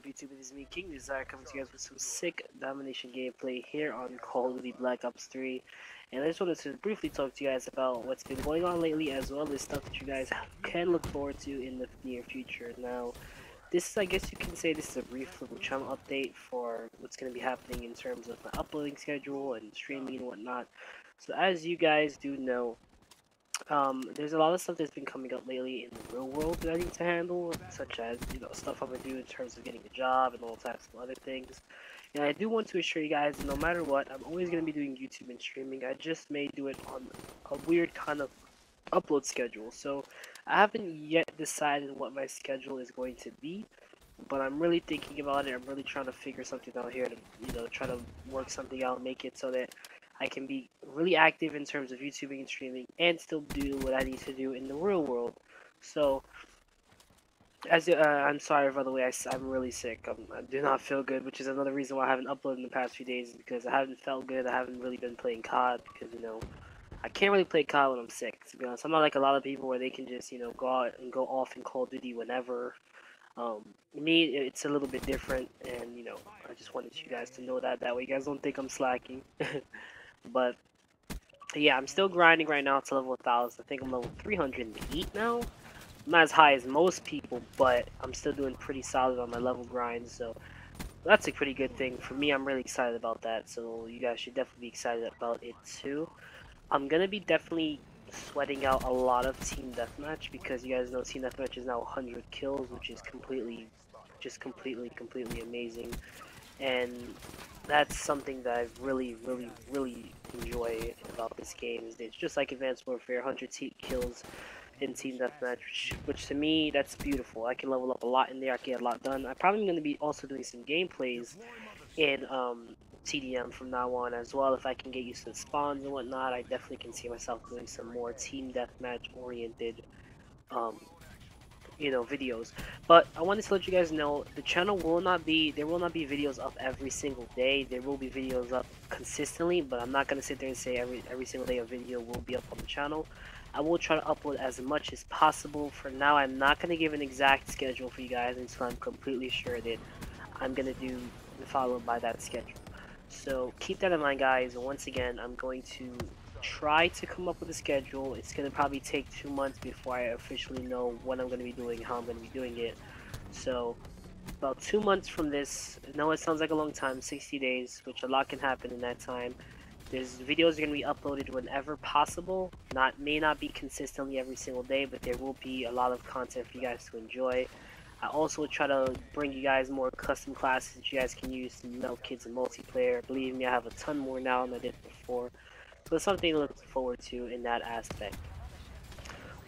King Dezire coming to you guys with some sick domination gameplay here on Call of Duty Black Ops 3. And I just wanted to briefly talk to you guys about what's been going on lately as well as stuff that you guys can look forward to in the near future. Now, this is, I guess you can say this is a brief little channel update for what's going to be happening in terms of my uploading schedule and streaming and whatnot. So as you guys do know, um, there's a lot of stuff that's been coming up lately in the real world that I need to handle, such as, you know, stuff I'm to do in terms of getting a job and all types of other things. And I do want to assure you guys, no matter what, I'm always going to be doing YouTube and streaming. I just may do it on a weird kind of upload schedule. So I haven't yet decided what my schedule is going to be, but I'm really thinking about it. I'm really trying to figure something out here to, you know, try to work something out, make it so that I can be really active in terms of YouTubing and streaming and still do what I need to do in the real world. So, as uh, I'm sorry, by the way, I, am really sick. I'm, i do not feel good, which is another reason why I haven't uploaded in the past few days because I haven't felt good. I haven't really been playing COD because, you know, I can't really play COD when I'm sick, to be honest. I'm not like a lot of people where they can just, you know, go out and go off in Call of Duty whenever. Um, me, it's a little bit different, and, you know, I just wanted you guys to know that. That way you guys don't think I'm slacking. But yeah, I'm still grinding right now to level 1000. I think I'm level 308 now. I'm not as high as most people, but I'm still doing pretty solid on my level grind, so that's a pretty good thing. For me, I'm really excited about that, so you guys should definitely be excited about it too. I'm gonna be definitely sweating out a lot of Team Deathmatch because you guys know Team Deathmatch is now 100 kills, which is completely, just completely, completely amazing. And that's something that I really, really, really enjoy about this game. Is it's just like Advanced Warfare, 100 kills in Team Deathmatch, which, which to me, that's beautiful. I can level up a lot in there, I can get a lot done. I'm probably going to be also doing some gameplays in um, TDM from now on as well. If I can get used to spawns and whatnot, I definitely can see myself doing some more Team Deathmatch oriented um, you know videos. But i wanted to let you guys know the channel will not be there will not be videos up every single day. There will be videos up consistently but i'm not going to sit there and say every every single day a video will be up on the channel. I will try to upload as much as possible. For now i'm not going to give an exact schedule for you guys until i'm completely sure that i'm going to do followed by that schedule. So keep that in mind guys. Once again i'm going to try to come up with a schedule. It's going to probably take two months before I officially know what I'm going to be doing, how I'm going to be doing it. So, about two months from this, I know it sounds like a long time, 60 days, which a lot can happen in that time. There's videos are going to be uploaded whenever possible. Not May not be consistently every single day, but there will be a lot of content for you guys to enjoy. I also try to bring you guys more custom classes that you guys can use to melt kids in multiplayer. Believe me, I have a ton more now than I did before. So something to look forward to in that aspect.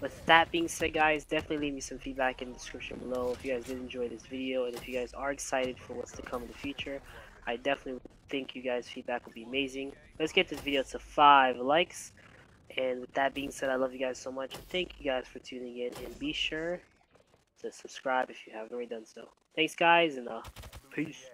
With that being said guys, definitely leave me some feedback in the description below if you guys did enjoy this video and if you guys are excited for what's to come in the future. I definitely think you guys' feedback would be amazing. Let's get this video to 5 likes. And with that being said, I love you guys so much. Thank you guys for tuning in and be sure to subscribe if you haven't already done so. Thanks guys and uh, peace.